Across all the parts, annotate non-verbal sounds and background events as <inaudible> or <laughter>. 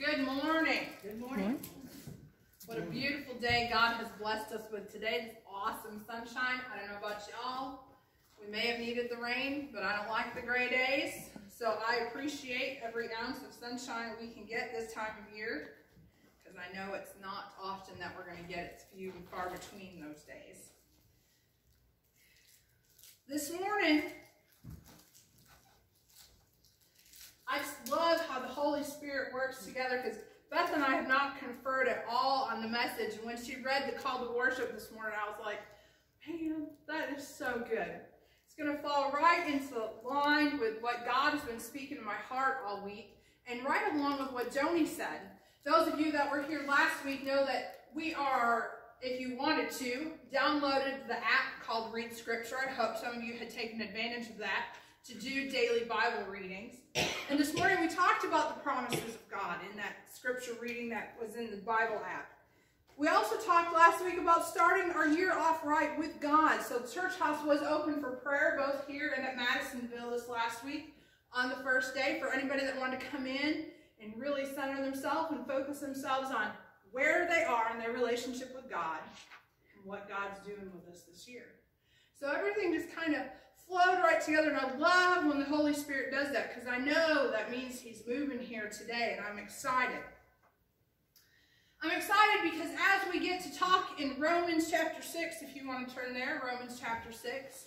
Good morning. Good morning. What a beautiful day God has blessed us with today. This awesome sunshine. I don't know about y'all. We may have needed the rain, but I don't like the gray days. So I appreciate every ounce of sunshine we can get this time of year because I know it's not often that we're going to get it. It's few and far between those days. This morning, I just love how the Holy Spirit works together because Beth and I have not conferred at all on the message. And when she read the call to worship this morning, I was like, man, that is so good. It's going to fall right into line with what God has been speaking to my heart all week and right along with what Joni said. Those of you that were here last week know that we are, if you wanted to, downloaded the app called Read Scripture. I hope some of you had taken advantage of that to do daily Bible readings. And this morning we talked about the promises of God in that scripture reading that was in the Bible app. We also talked last week about starting our year off right with God. So church house was open for prayer both here and at Madisonville this last week on the first day for anybody that wanted to come in and really center themselves and focus themselves on where they are in their relationship with God and what God's doing with us this year. So everything just kind of flowed right together. And I love when the Holy Spirit does that because I know that means He's moving here today, and I'm excited. I'm excited because as we get to talk in Romans chapter 6, if you want to turn there, Romans chapter 6,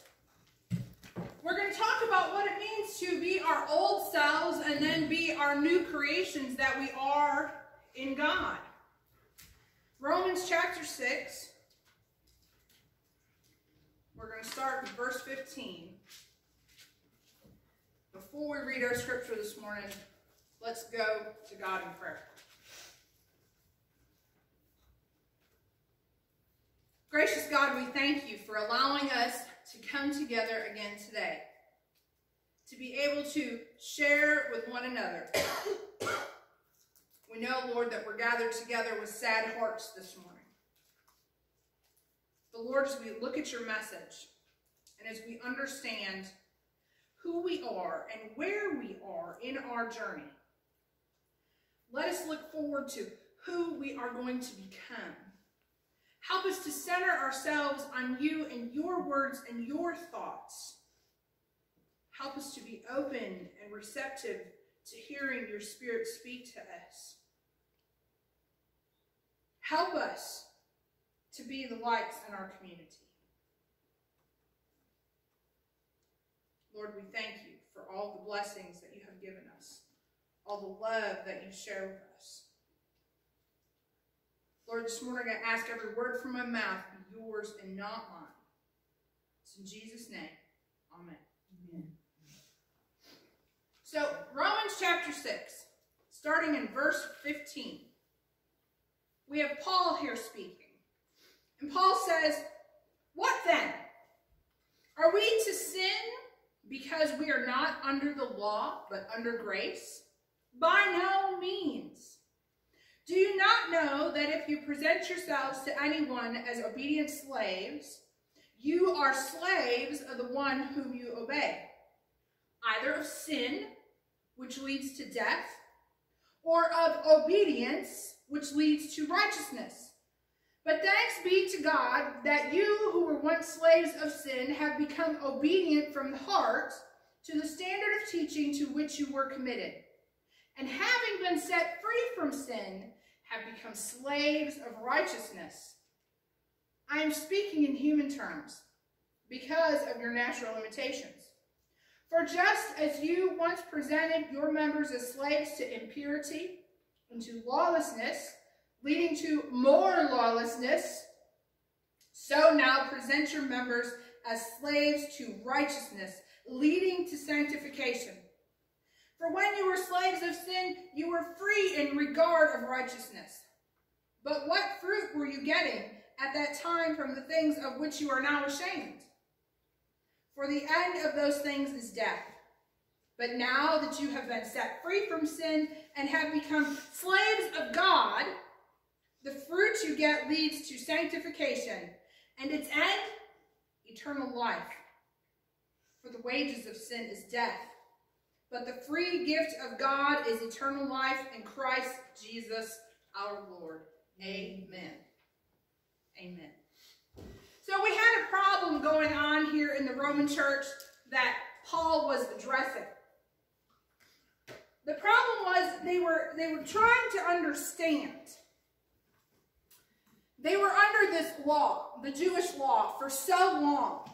we're going to talk about what it means to be our old selves and then be our new creations that we are in God. Romans chapter 6, we're going to start with verse 15. Before we read our scripture this morning, let's go to God in prayer. Gracious God, we thank you for allowing us to come together again today, to be able to share with one another. we know, Lord, that we're gathered together with sad hearts this morning. The Lord, as we look at your message and as we understand who we are and where we are in our journey, let us look forward to who we are going to become. Help us to center ourselves on you and your words and your thoughts. Help us to be open and receptive to hearing your spirit speak to us. Help us to be the lights in our community. Lord, we thank you for all the blessings that you have given us, all the love that you share with us. Lord, this morning I ask every word from my mouth be yours and not mine. It's in Jesus' name. Amen. Amen. So, Romans chapter 6, starting in verse 15, we have Paul here speaking. And Paul says, What then? Are we to sin because we are not under the law, but under grace? By no means. Do you not know that if you present yourselves to anyone as obedient slaves, you are slaves of the one whom you obey, either of sin, which leads to death, or of obedience, which leads to righteousness. But thanks be to God that you who were once slaves of sin have become obedient from the heart to the standard of teaching to which you were committed. And having been set free from sin, have become slaves of righteousness. I am speaking in human terms because of your natural limitations. For just as you once presented your members as slaves to impurity and to lawlessness, leading to more lawlessness. So now present your members as slaves to righteousness, leading to sanctification. For when you were slaves of sin, you were free in regard of righteousness. But what fruit were you getting at that time from the things of which you are now ashamed? For the end of those things is death. But now that you have been set free from sin and have become slaves of God, the fruit you get leads to sanctification, and its end, eternal life. For the wages of sin is death, but the free gift of God is eternal life in Christ Jesus our Lord. Amen. Amen. So we had a problem going on here in the Roman church that Paul was addressing. The problem was they were they were trying to understand. They were under this law, the Jewish law, for so long.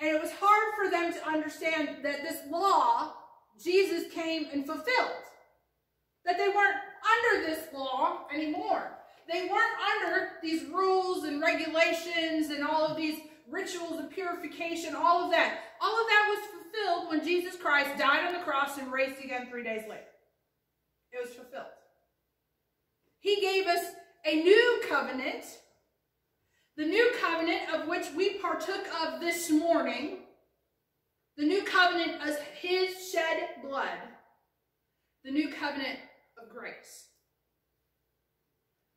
And it was hard for them to understand that this law, Jesus came and fulfilled. That they weren't under this law anymore. They weren't under these rules and regulations and all of these rituals of purification, all of that. All of that was fulfilled when Jesus Christ died on the cross and raised again three days later. It was fulfilled. He gave us a new covenant, the new covenant of which we partook of this morning, the new covenant of his shed blood, the new covenant of grace.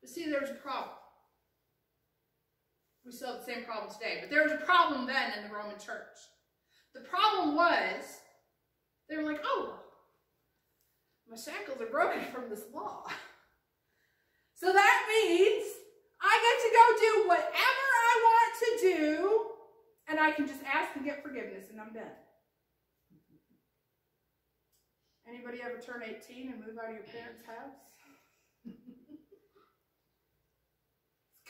But see, there's a problem. We still have the same problem today, but there was a problem then in the Roman church. The problem was, they were like, oh, my shackles are broken from this law. <laughs> So that means I get to go do whatever I want to do, and I can just ask and get forgiveness, and I'm done. Anybody ever turn 18 and move out of your parents' house? it's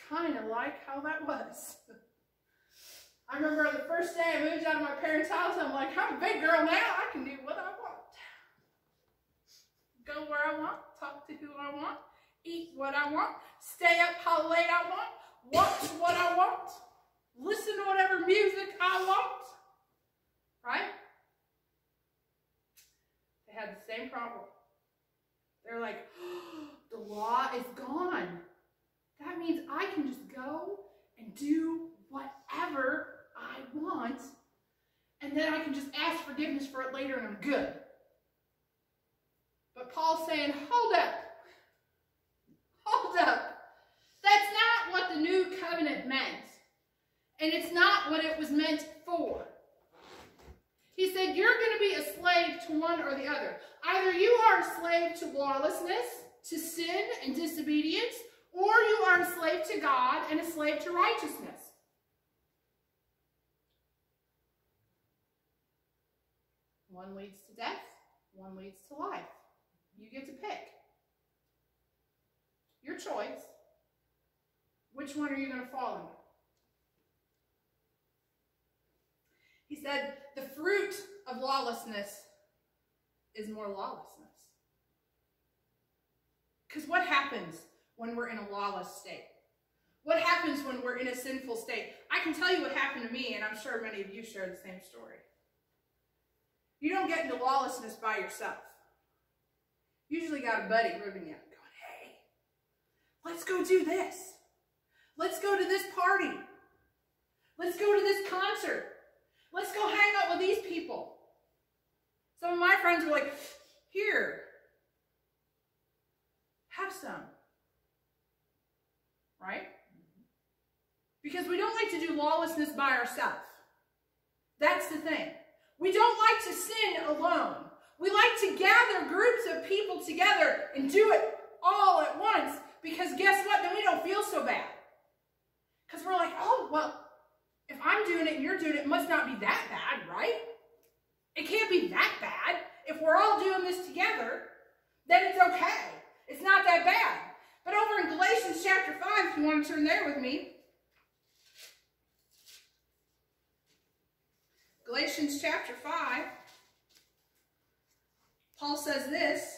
kind of like how that was. I remember the first day I moved out of my parents' house, I'm like, I'm a big girl now. I can do what I want. Go where I want, talk to who I want, eat what I want, stay up how late I want, watch what I want, listen to whatever music I want. Right? They had the same problem. They're like, oh, <gasps> the law is gone. That means I can just go and do whatever I want, and then I can just ask forgiveness for it later and I'm good. But Paul's saying, hold up. Hold up. That's not what the new covenant meant. And it's not what it was meant for. He said, you're going to be a slave to one or the other. Either you are a slave to lawlessness, to sin and disobedience, or you are a slave to God and a slave to righteousness. One leads to death, one leads to life. You get to pick. Your choice. Which one are you going to fall? He said, the fruit of lawlessness is more lawlessness. Because what happens when we're in a lawless state? What happens when we're in a sinful state? I can tell you what happened to me, and I'm sure many of you share the same story. You don't get into lawlessness by yourself. Usually got a buddy ribbing you, going, hey, let's go do this. Let's go to this party. Let's go to this concert. Let's go hang out with these people. Some of my friends were like, here, have some. Right? Because we don't like to do lawlessness by ourselves. That's the thing. We don't like to sin alone. We like to gather groups of people together and do it all at once because guess what? Then we don't feel so bad. Because we're like, oh, well, if I'm doing it and you're doing it, it must not be that bad, right? It can't be that bad. If we're all doing this together, then it's okay. It's not that bad. But over in Galatians chapter 5, if you want to turn there with me, Galatians chapter 5, Paul says this,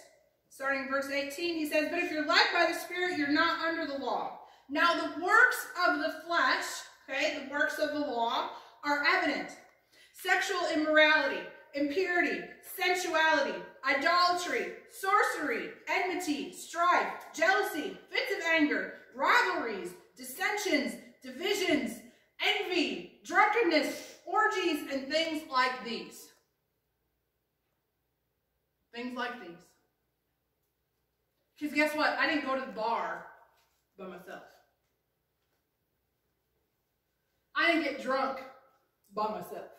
starting verse 18, he says, But if you're led by the Spirit, you're not under the law. Now the works of the flesh, okay, the works of the law, are evident. Sexual immorality, impurity, sensuality, idolatry, sorcery, enmity, strife, jealousy, fits of anger, rivalries, dissensions, divisions, envy, drunkenness, orgies, and things like these. Things like these. Because guess what? I didn't go to the bar by myself. I didn't get drunk by myself.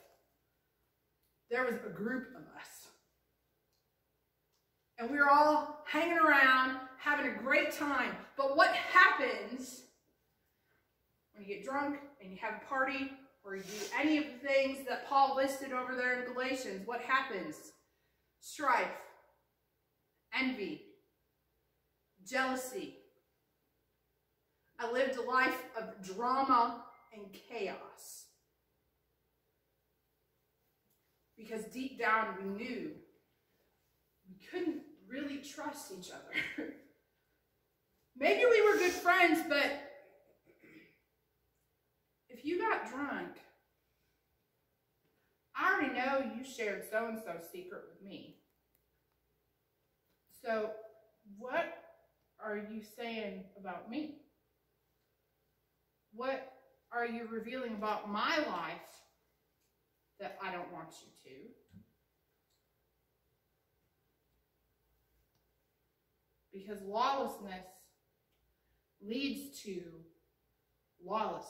there was a group of us. And we were all hanging around, having a great time. But what happens when you get drunk and you have a party or you do any of the things that Paul listed over there in Galatians? What happens? Strife, envy, jealousy. I lived a life of drama and chaos. Because deep down we knew we couldn't really trust each other. <laughs> Maybe we were good friends, but if you got drunk, I already know you shared so and so secret with me. So, what are you saying about me? What are you revealing about my life that I don't want you to? Because lawlessness leads to lawlessness.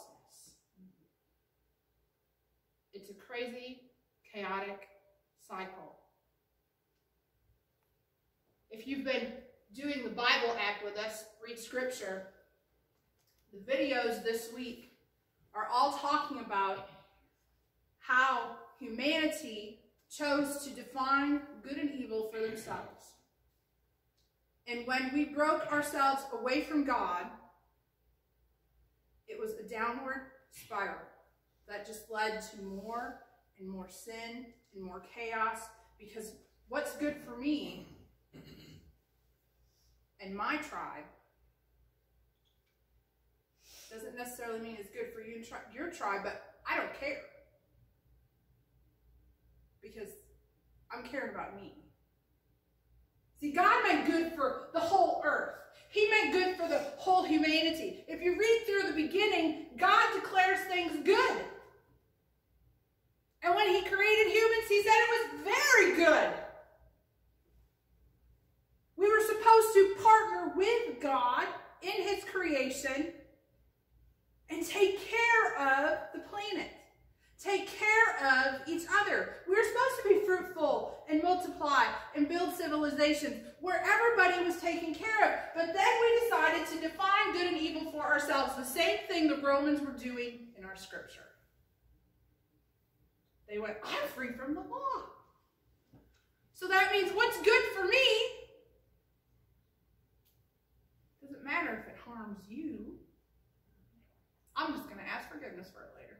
It's a crazy, chaotic cycle. If you've been doing the Bible app with us, read scripture, the videos this week are all talking about how humanity chose to define good and evil for themselves. And when we broke ourselves away from God, it was a downward spiral that just led to more and more sin and more chaos because what's good for me and my tribe doesn't necessarily mean it's good for you and tri your tribe, but I don't care. Because I'm caring about me. See, God meant good for the whole earth. He meant good for the whole humanity. If you read through the beginning, God declares things good. And when he created humans, he said it was very good. We were supposed to partner with God in his creation and take care of the planet. Take care of each other. We were supposed to be fruitful and multiply and civilizations where everybody was taken care of. But then we decided to define good and evil for ourselves, the same thing the Romans were doing in our scripture. They went, I'm free from the law. So that means what's good for me doesn't matter if it harms you. I'm just going to ask forgiveness for it later.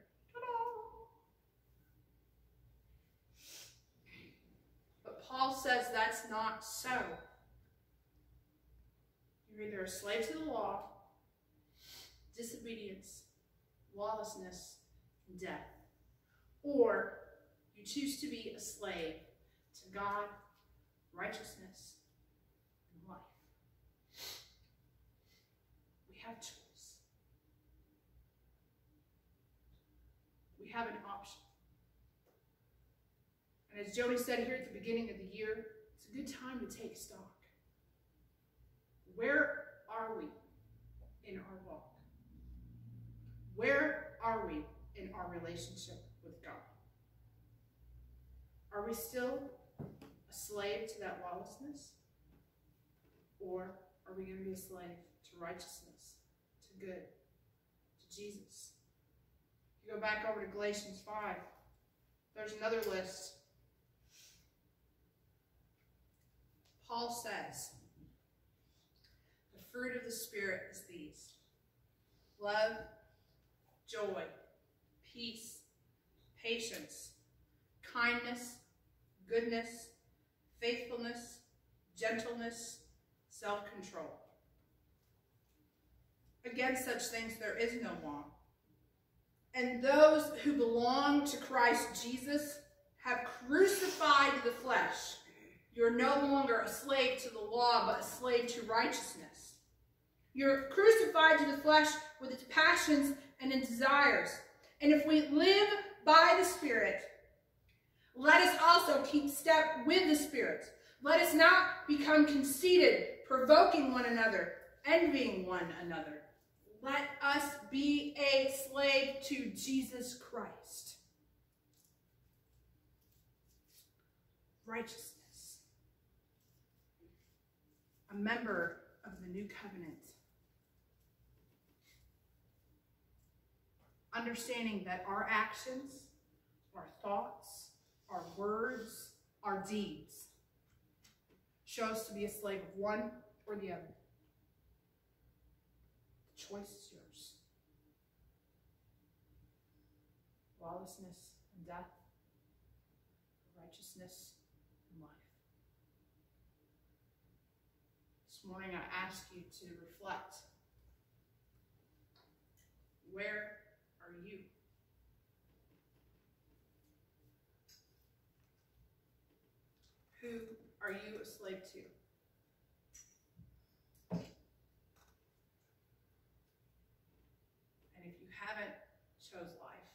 But Paul says not so. You're either a slave to the law, disobedience, lawlessness, and death. Or you choose to be a slave to God, righteousness, and life. We have choice. We have an option. And as Jody said here at the beginning of the year, good time to take stock. Where are we in our walk? Where are we in our relationship with God? Are we still a slave to that lawlessness? Or are we going to be a slave to righteousness, to good, to Jesus? You go back over to Galatians 5, there's another list. Paul says, the fruit of the Spirit is these love, joy, peace, patience, kindness, goodness, faithfulness, gentleness, self-control. Against such things there is no law. And those who belong to Christ Jesus have crucified the flesh. You're no longer a slave to the law, but a slave to righteousness. You're crucified to the flesh with its passions and its desires. And if we live by the Spirit, let us also keep step with the Spirit. Let us not become conceited, provoking one another, envying one another. Let us be a slave to Jesus Christ. righteousness. A member of the new covenant. Understanding that our actions, our thoughts, our words, our deeds show us to be a slave of one or the other. The choice is yours. Lawlessness and death, righteousness and life. Morning I ask you to reflect. Where are you? Who are you a slave to? And if you haven't chose life,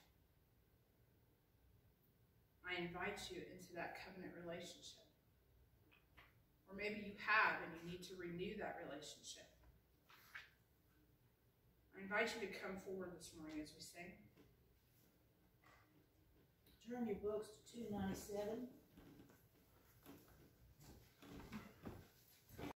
I invite you into that covenant relationship. Or maybe you have and you need to renew that relationship. I invite you to come forward this morning as we sing. Turn your books to two ninety-seven.